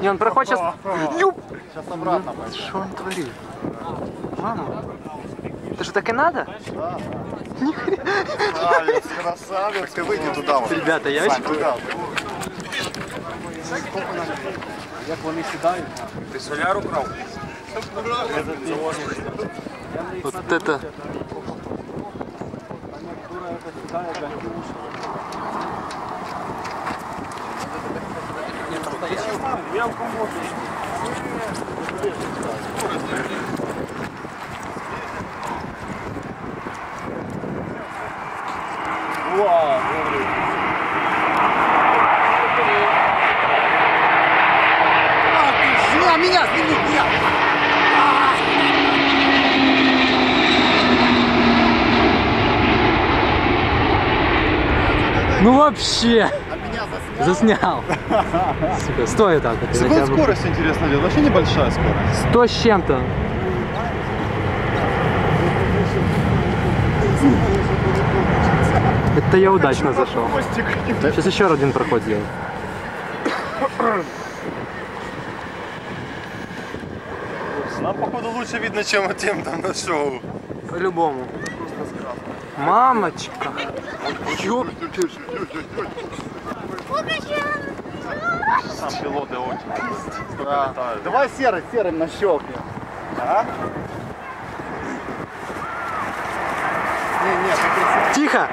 Не, он проходит сейчас... Юп! Сейчас обратно пойдем. Что он творит? Мама, это же так и надо? Красавец, красавец. Ты выйди туда. вот. Ребята, я очень... туда. Як вони сідають? Ти соляру брав? Вот это... Меня, сними, меня. Ну вообще! Заснял? Сука, стой так. вот, скорость, интересно, делать? Вообще небольшая скорость. Сто с чем-то. Это я удачно зашел. Сейчас еще один проход сделаю. Нам, походу, лучше видно, чем тем там на шоу. По-любому. Мамочка. Ёп. Сам пилоты очень. Да. Давай серый, серым нащелкнем. А? Не, не, Тихо.